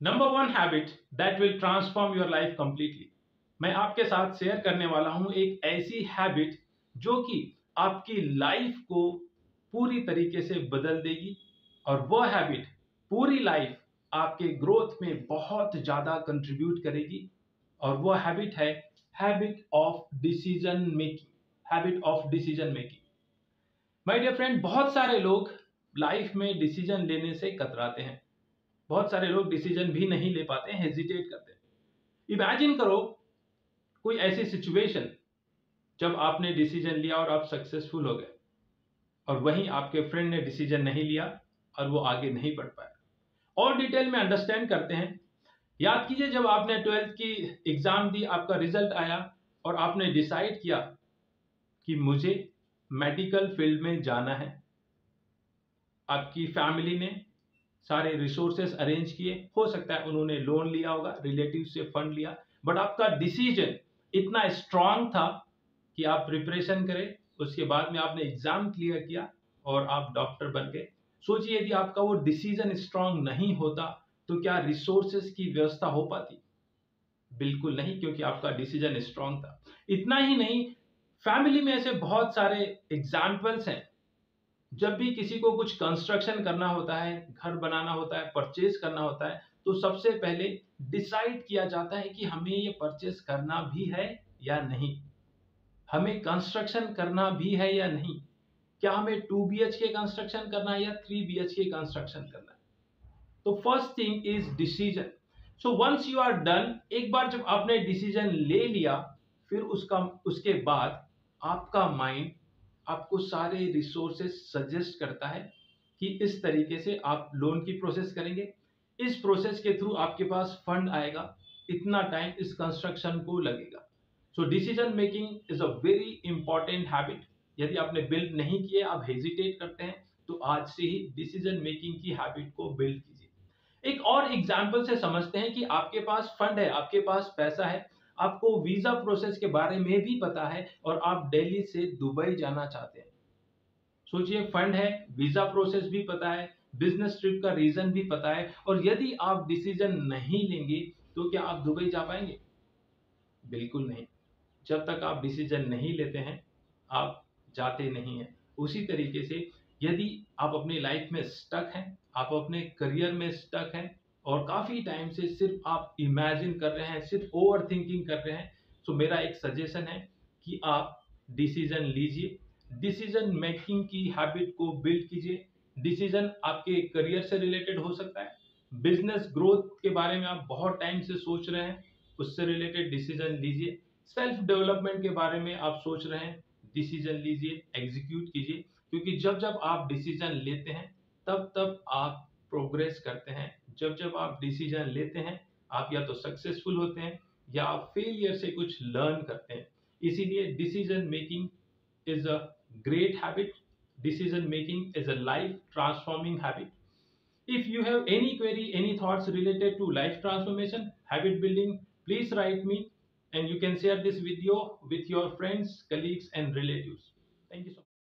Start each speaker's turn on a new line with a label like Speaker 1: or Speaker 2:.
Speaker 1: Number one habit that will transform your life completely मैं आपके साथ शेयर करने वाला हूँ एक ऐसी हैबिट जो कि आपकी लाइफ को पूरी तरीके से बदल देगी। और वह हैबिट पूरी लाइफ आपके ग्रोथ में बहुत ज़्यादा कंट्रीब्यूट करेगी। और वह हैबिट है habit of decision making habit of decision making my dear friend बहुत सारे लोग लाइफ में डिसीज़न लेने से कतराते हैं। बहुत सारे लोग डिसीज़न भी नहीं ले पाते हेजिटेट करते हैं। इमेजिन करो, कोई ऐसी सिचुएशन जब आपने डिसीज़न लिया और आप सक्सेसफुल हो गए, और वहीं आपके फ्रेंड ने डिसीज़न नहीं लिया और वो आगे नहीं बढ़ पाया और डिटेल में अंडरस्टैंड करते हैं। याद कीजिए, जब आपने ट्वेल्थ की एग्ज़ाम दी, आपका रिज़ल्ट आया और आपने डिसाइड किया कि मुझे मेडिकल फ़ील्ड में जाना है। आपकी फैमिली ने सारे रिसोर्सेस अरेंज किए। हो सकता है उन्होंने लोन लिया होगा रिलेटिव से फंड लिया। बट आपका डिसीज़न इतना स्ट्रांग था कि आप प्रिपरेशन करें। उसके बाद में आपने एग्ज़ाम क्लियर किया और आप डॉक्टर बन गए। सोचिए, यदि आपका वो डिसीज़न स्ट्रांग नहीं होता तो क्या रिसोर्सेस की व्यवस्था हो पाती? बिल्कुल नहीं, क्योंकि आपका डिसीज़न स्ट्रांग था। इतना ही नहीं फैमिली में ऐसे बहुत सारे एग्जाम्पल्स हैं। जब भी किसी को कुछ कंस्ट्रक्शन करना होता है, घर बनाना होता है परचेज करना होता है तो सबसे पहले डिसाइड किया जाता है कि हमें ये परचेज करना भी है या नहीं। हमें कंस्ट्रक्शन करना भी है या नहीं? क्या हमें two B H K construction करना है या three B H K construction करना है? तो first thing is decision so once you are done एक बार जब आपने डिसीज़न ले लिया, फिर उसका, उसके बाद आपका माइंड आपको सारे रिसोर्सेज सजेस्ट करता है कि इस तरीके से आप लोन की प्रोसेस करेंगे। इस प्रोसेस के थ्रू आपके पास फंड आएगा। इतना टाइम इस कंस्ट्रक्शन को लगेगा। So decision making is a very important habit यदि आपने बिल्ड नहीं किए, आप हेजिटेट करते हैं तो आज से ही डिसीज़न मेकिंग की हैबिट को बिल्ड कीजिए। एक और एग्ज़ाम्पल से समझते हैं कि आपके पास फंड है, आपके पास पैसा है। आपको वीज़ा प्रोसेस के बारे में भी पता है और आप दिल्ली से दुबई जाना चाहते हैं। सोचिए, फंड है, वीज़ा प्रोसेस भी पता है, बिज़नेस ट्रिप का रीजन भी पता है और यदि आप डिसीज़न नहीं लेंगे तो क्या आप दुबई जा पाएँगे? बिल्कुल नहीं। जब तक आप डिसीज़न नहीं लेते हैं, आप जाते नहीं हैं। उसी तरीके से यदि आप अपनी लाइफ में स्टक हैं, आप अपने करियर में स्टक हैं और काफ़ी टाइम से सिर्फ़ आप इमेजिन कर रहे हैं, सिर्फ़ ओवर थिंकिंग कर रहे हैं। तो मेरा एक सजेशन है कि आप डिसीज़न लीजिए। डिसीज़न मेकिंग की हैबिट को बिल्ड कीजिए। डिसीज़न आपके करियर से रिलेटेड हो सकता है। बिज़नेस ग्रोथ के बारे में आप बहुत टाइम से सोच रहे हैं, उससे रिलेटेड डिसीज़न लीजिए। सेल्फ डेवलपमेंट के बारे में आप सोच रहे हैं डिसीज़न लीजिए एग्जीक्यूट कीजिए। क्योंकि जब जब आप डिसीज़न लेते हैं, तब तब आप प्रोग्रेस करते हैं जब जब आप डिसीज़न लेते हैं आप या तो सक्सेसफुल होते हैं या आप फेलियर से कुछ लर्न करते हैं इसीलिए decision making is a great habit decision making is a life transforming habit if you have any query any thoughts related to life transformation habit building please write me and you can share this video with your friends colleagues and relatives thank you so much